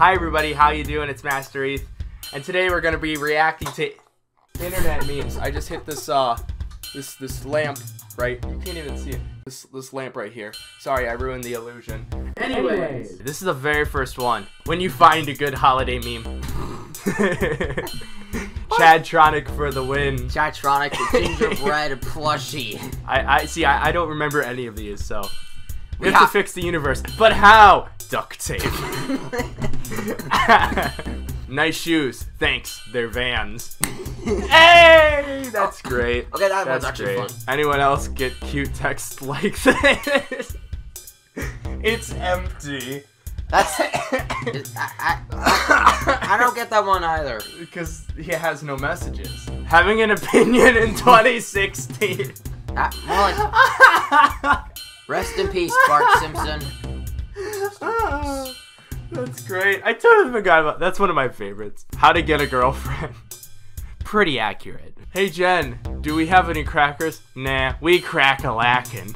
Hi everybody, how you doing? It's Master Eth, and today we're gonna be reacting to internet memes. I just hit this uh, this this lamp right. You can't even see it. This this lamp right here. Sorry, I ruined the illusion. Anyways, this is the very first one. When you find a good holiday meme. Chadtronic for the win. Chadtronic, the gingerbread plushie. I I see. I, I don't remember any of these, so we We have to fix the universe. But how? Duct tape. nice shoes. Thanks. They're Vans. hey, that's great. Okay, that one's That's actually great. fun. Anyone else get cute text like this? it's empty. That's. I, I, I, I don't get that one either. Because he has no messages. Having an opinion in 2016. Uh, more like, rest in peace, Bart Simpson. Ah, that's great. I totally forgot about. That's one of my favorites. How to get a girlfriend. Pretty accurate. Hey Jen, do we have any crackers? Nah, we crack a lackin'.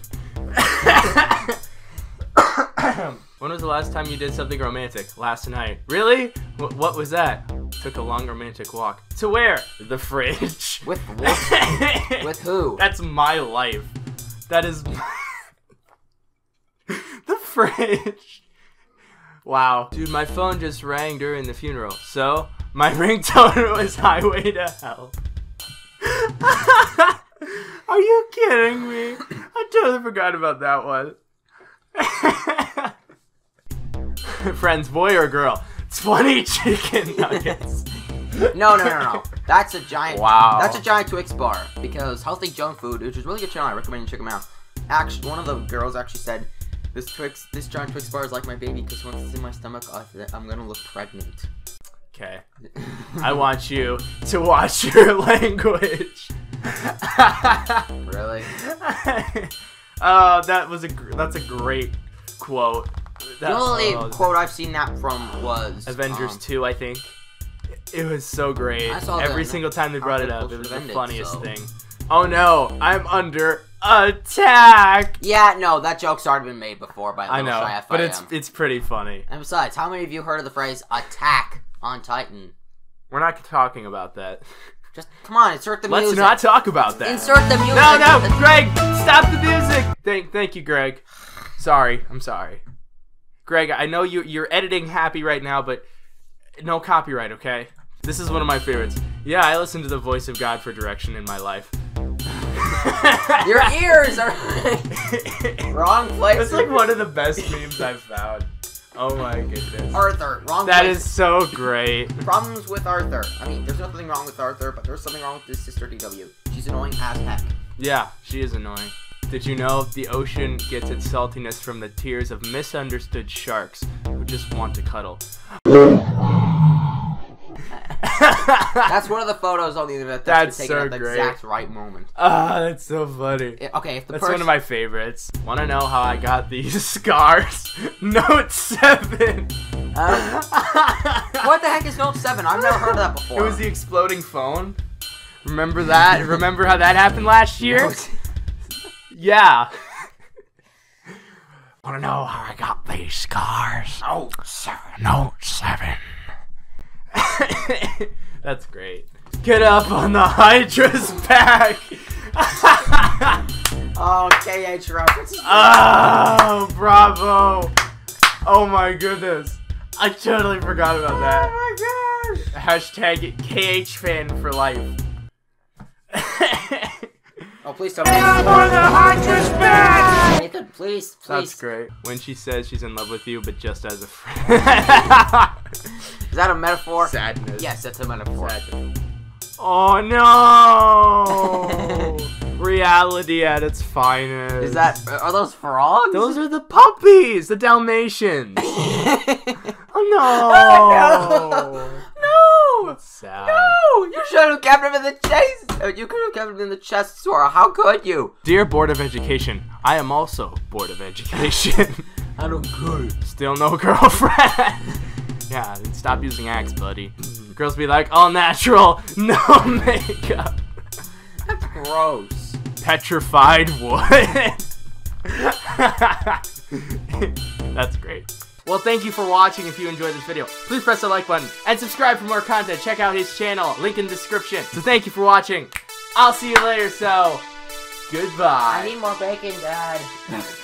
when was the last time you did something romantic? Last night. Really? Wh- what was that? Took a long romantic walk. To where? The fridge. With what? With who? That's my life. That is the fridge. Wow. Dude, my phone just rang during the funeral. So, my ringtone was Highway to Hell. Are you kidding me? I totally forgot about that one. Friends, boy or girl? 20 chicken nuggets. No, no, no, no. That's a giant. Wow. That's a giant Twix bar because healthy junk food, which is really good channel. I recommend you check them out. Actually, one of the girls actually said, "This Twix, this giant Twix bar is like my baby because once it's in my stomach, I, I'm gonna look pregnant." Okay. I want you to watch your language. Really? oh, that was a gr- that's a great quote. That, The only quote I've seen that from was Avengers um, 2, I think. It was so great. I saw Every that. single time they brought it up, it was the ended, funniest so. thing. Oh no, I'm under attack. Yeah, no, that joke's already been made before by I Little know, Shy but it's it's pretty funny. And besides, how many of you heard of the phrase "attack on Titan"? We're not talking about that. Just come on, insert the music. Let's not talk about that. Insert the music. No, no, Greg, stop the music. Thank, thank you, Greg. Sorry, I'm sorry, Greg. I know you you're editing happy right now, but no copyright, okay? This is one of my favorites. Yeah, I listen to the voice of God for direction in my life. Your ears are wrong place. That's like one of the best memes I've found. Oh my goodness. Arthur. Wrong That place. is so great. problems with Arthur. I mean, there's nothing wrong with Arthur, but there's something wrong with his sister DW. She's annoying as heck. Yeah, she is annoying. Did you know the ocean gets its saltiness from the tears of misunderstood sharks who just want to cuddle? That's one of the photos on the internet that's, That's taken so at the great. exact right moment. Ah, that's so funny. I- okay, if the That's person one of my favorites. Want to know how I got these scars? Note 7. Uh, what the heck is Note Seven? I've never heard of that before. It was the exploding phone. Remember that? Remember how that happened last year? Yeah. Want to know how I got these scars? Note Seven. Note 7. That's great. Get up on the Hydra's back! Oh, KH references. oh, ah, bravo! Oh my goodness. I totally forgot about that. Oh my gosh. Hashtag KH fan for life. Oh, please tell me. on the Hydra's back! Nathan, please, please. That's great. When she says she's in love with you, but just as a friend. Is that a metaphor? Sadness. Yes, that's a metaphor. Sadness. Oh no! Reality at its finest. Is that are those frogs? Those are the puppies, the Dalmatians. Oh no! no. That's sad. No, you should have kept him in the chase. Uh, You could have kept him in the chest, Sora. How could you? Dear Board of Education, I am also Board of Education. I don't care. Still no girlfriend. Yeah, stop using axe, buddy. Girls be like, all natural, no makeup. That's gross. Petrified wood. That's great. Well, thank you for watching. If you enjoyed this video, please press the like button and subscribe for more content. Check out his channel, link in the description. So thank you for watching. I'll see you later, so goodbye. I need more bacon, Dad.